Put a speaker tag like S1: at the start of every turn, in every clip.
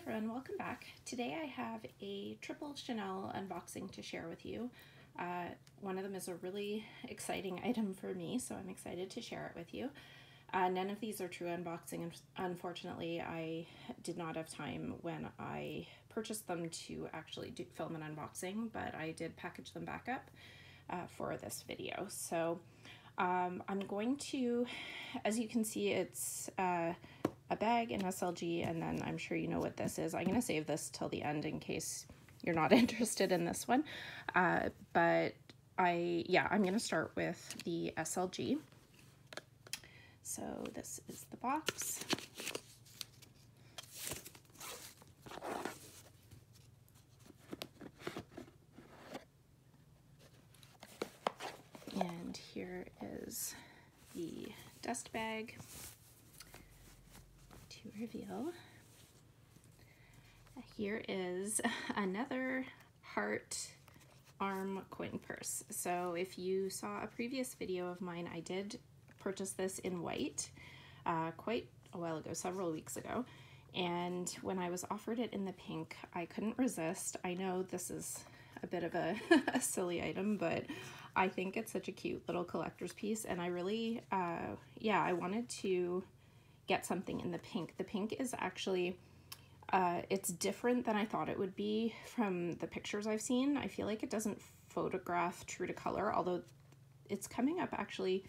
S1: everyone, welcome back. Today I have a triple Chanel unboxing to share with you. Uh, one of them is a really exciting item for me, so I'm excited to share it with you. Uh, none of these are true unboxing. And unfortunately, I did not have time when I purchased them to actually do, film an unboxing, but I did package them back up uh, for this video. So um, I'm going to, as you can see, it's uh, a bag, in SLG, and then I'm sure you know what this is. I'm going to save this till the end in case you're not interested in this one. Uh, but I, yeah, I'm going to start with the SLG. So this is the box. And here is the dust bag Here is another heart arm coin purse. So if you saw a previous video of mine, I did purchase this in white uh, quite a while ago, several weeks ago. And when I was offered it in the pink, I couldn't resist. I know this is a bit of a, a silly item, but I think it's such a cute little collector's piece. And I really, uh, yeah, I wanted to get something in the pink. The pink is actually, uh, it's different than I thought it would be from the pictures I've seen. I feel like it doesn't photograph true to color, although it's coming up actually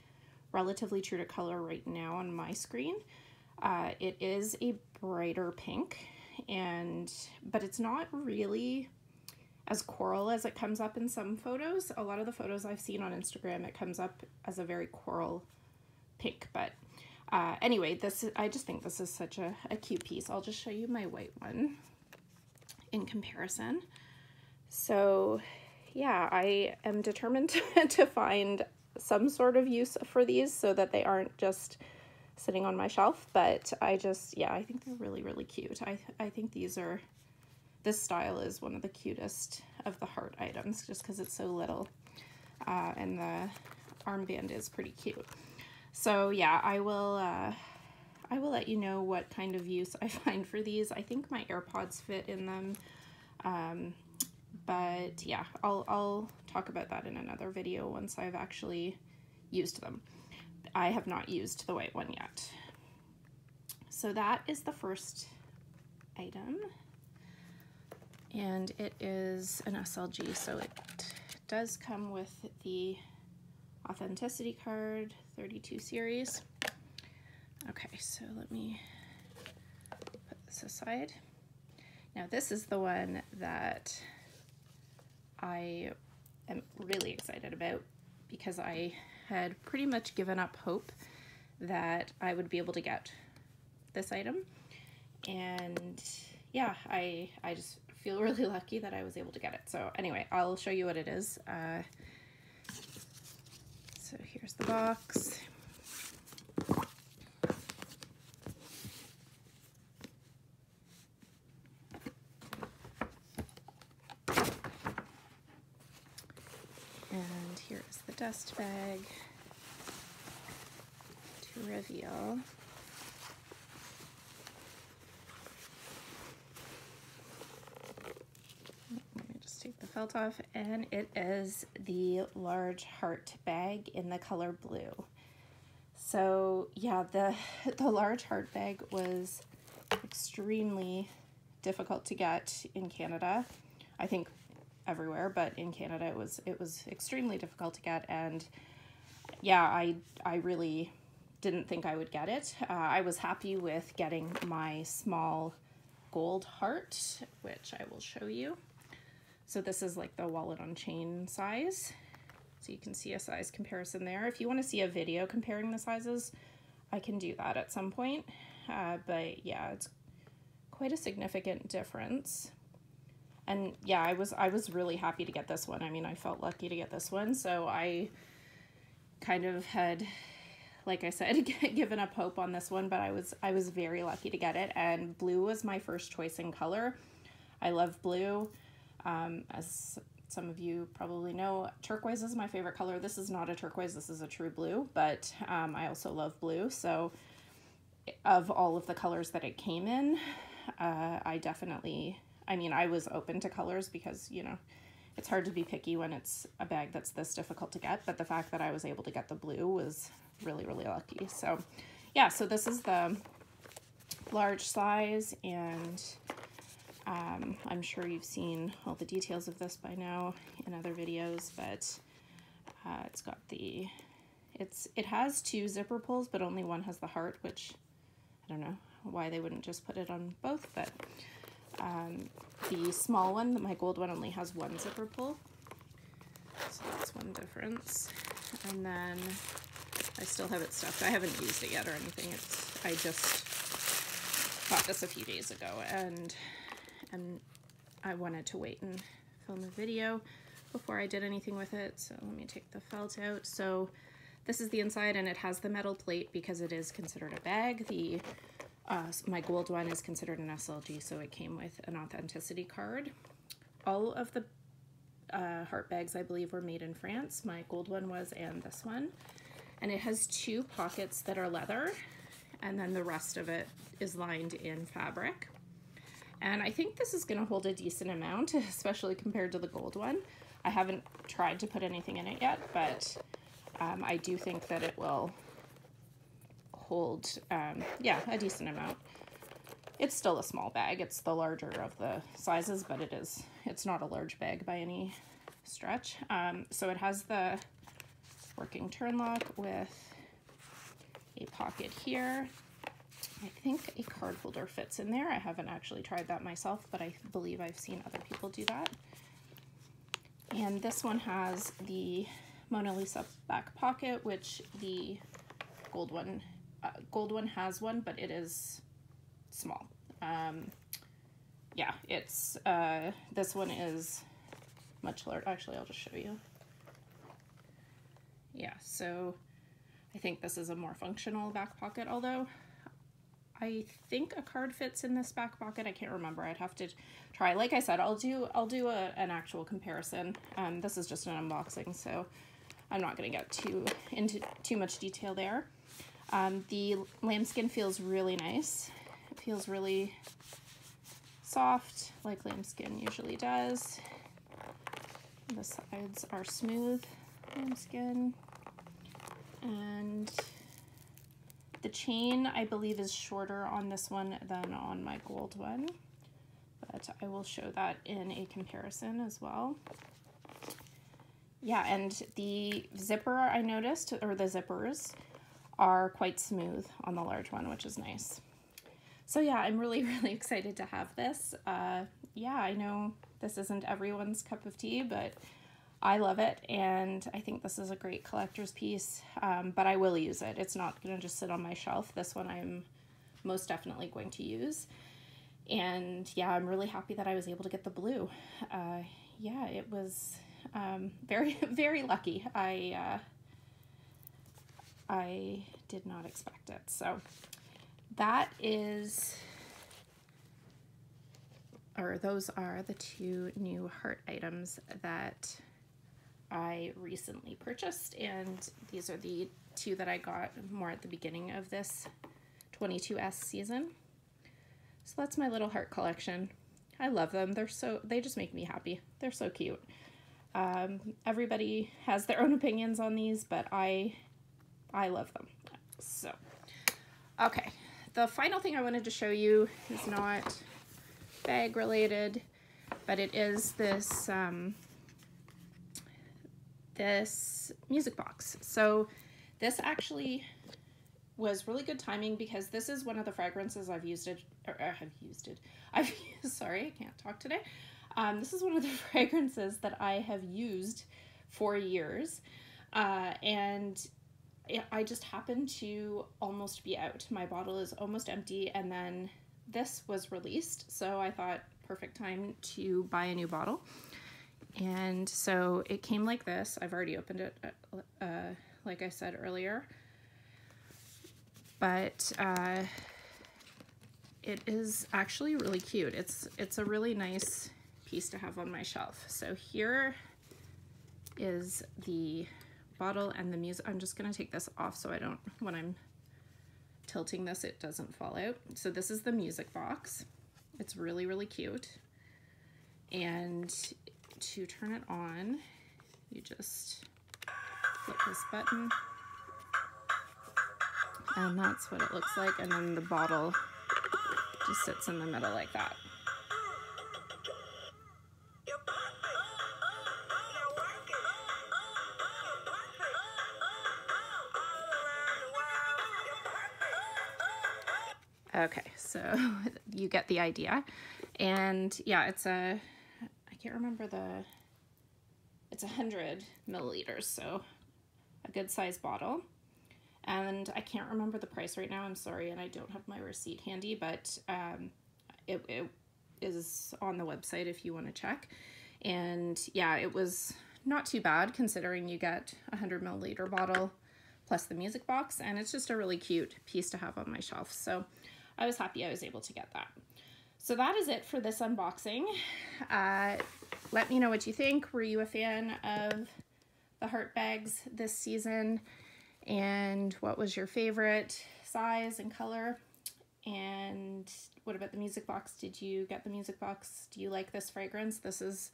S1: relatively true to color right now on my screen. Uh, it is a brighter pink, and but it's not really as coral as it comes up in some photos. A lot of the photos I've seen on Instagram, it comes up as a very coral pink, but uh, anyway, this is, I just think this is such a, a cute piece. I'll just show you my white one in comparison. So yeah, I am determined to find some sort of use for these so that they aren't just sitting on my shelf. But I just, yeah, I think they're really, really cute. I, I think these are, this style is one of the cutest of the heart items just because it's so little. Uh, and the armband is pretty cute. So yeah, I will, uh, I will let you know what kind of use I find for these. I think my AirPods fit in them. Um, but yeah, I'll, I'll talk about that in another video once I've actually used them. I have not used the white one yet. So that is the first item. And it is an SLG, so it does come with the authenticity card, 32 series. Okay, so let me put this aside. Now this is the one that I am really excited about because I had pretty much given up hope that I would be able to get this item. And yeah, I, I just feel really lucky that I was able to get it. So anyway, I'll show you what it is. Uh, here's the box. And here is the dust bag to reveal. Let me just take the felt off and it is the large heart bag in the color blue. So yeah, the, the large heart bag was extremely difficult to get in Canada. I think everywhere, but in Canada it was it was extremely difficult to get and yeah, I I really didn't think I would get it. Uh, I was happy with getting my small gold heart, which I will show you. So this is like the wallet on chain size. So you can see a size comparison there. If you want to see a video comparing the sizes, I can do that at some point. Uh, but yeah, it's quite a significant difference and yeah, I was I was really happy to get this one. I mean, I felt lucky to get this one, so I kind of had like I said given up hope on this one, but I was I was very lucky to get it and blue was my first choice in color. I love blue. Um, as some of you probably know, turquoise is my favorite color. This is not a turquoise, this is a true blue, but um, I also love blue. So of all of the colors that it came in, uh, I definitely, I mean, I was open to colors because, you know, it's hard to be picky when it's a bag that's this difficult to get, but the fact that I was able to get the blue was really, really lucky. So yeah, so this is the large size and um, I'm sure you've seen all the details of this by now in other videos, but uh, it's got the, it's it has two zipper pulls, but only one has the heart, which I don't know why they wouldn't just put it on both, but um, the small one, my gold one, only has one zipper pull. So that's one difference. And then I still have it stuffed. I haven't used it yet or anything. It's I just bought this a few days ago and and I wanted to wait and film a video before I did anything with it. So let me take the felt out. So this is the inside and it has the metal plate because it is considered a bag. The uh, my gold one is considered an SLG, so it came with an authenticity card. All of the uh, heart bags, I believe, were made in France. My gold one was, and this one. And it has two pockets that are leather, and then the rest of it is lined in fabric. And I think this is going to hold a decent amount, especially compared to the gold one. I haven't tried to put anything in it yet, but um, I do think that it will hold, um, yeah, a decent amount. It's still a small bag. It's the larger of the sizes, but it is, it's not a large bag by any stretch. Um, so it has the working turn lock with a pocket here I think a card holder fits in there. I haven't actually tried that myself, but I believe I've seen other people do that. And this one has the Mona Lisa back pocket, which the gold one, uh, gold one has one, but it is small. Um, yeah, it's, uh, this one is much larger. Actually, I'll just show you. Yeah, so I think this is a more functional back pocket, although I think a card fits in this back pocket. I can't remember. I'd have to try. Like I said, I'll do I'll do a, an actual comparison. Um, this is just an unboxing, so I'm not going to get too into too much detail there. Um, the lambskin feels really nice. It feels really soft, like lambskin usually does. The sides are smooth lambskin. And the chain, I believe, is shorter on this one than on my gold one, but I will show that in a comparison as well. Yeah, and the zipper I noticed, or the zippers, are quite smooth on the large one, which is nice. So yeah, I'm really, really excited to have this. Uh, yeah, I know this isn't everyone's cup of tea, but I love it, and I think this is a great collector's piece, um, but I will use it. It's not going to just sit on my shelf. This one I'm most definitely going to use. And yeah, I'm really happy that I was able to get the blue. Uh, yeah, it was um, very, very lucky. I, uh, I did not expect it. So that is, or those are the two new heart items that I recently purchased, and these are the two that I got more at the beginning of this 22S season. So that's my little heart collection. I love them. They're so, they just make me happy. They're so cute. Um, everybody has their own opinions on these, but I, I love them. So, okay. The final thing I wanted to show you is not bag related, but it is this, um, this music box. So this actually was really good timing because this is one of the fragrances I've used it, or I have used it. I've sorry, I can't talk today. Um, this is one of the fragrances that I have used for years. Uh, and I just happened to almost be out. My bottle is almost empty and then this was released. So I thought perfect time to buy a new bottle. And so it came like this. I've already opened it, uh, uh, like I said earlier. But uh, it is actually really cute. It's, it's a really nice piece to have on my shelf. So here is the bottle and the music. I'm just gonna take this off so I don't, when I'm tilting this, it doesn't fall out. So this is the music box. It's really, really cute. And to turn it on, you just flip this button. And that's what it looks like. And then the bottle just sits in the middle like that. Okay, so you get the idea. And yeah, it's a, can't remember the, it's a hundred milliliters, so a good size bottle. And I can't remember the price right now, I'm sorry, and I don't have my receipt handy, but um, it, it is on the website if you want to check. And yeah, it was not too bad considering you get a 100 milliliter bottle plus the music box, and it's just a really cute piece to have on my shelf. So I was happy I was able to get that. So that is it for this unboxing. Uh, let me know what you think. Were you a fan of the heart bags this season? And what was your favorite size and color? And what about the music box? Did you get the music box? Do you like this fragrance? This is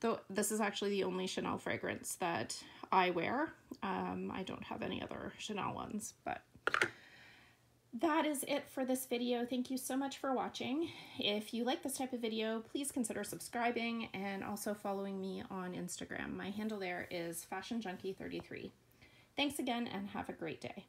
S1: though this is actually the only Chanel fragrance that I wear. Um, I don't have any other Chanel ones, but that is it for this video. Thank you so much for watching. If you like this type of video, please consider subscribing and also following me on Instagram. My handle there is fashionjunky33. Thanks again and have a great day.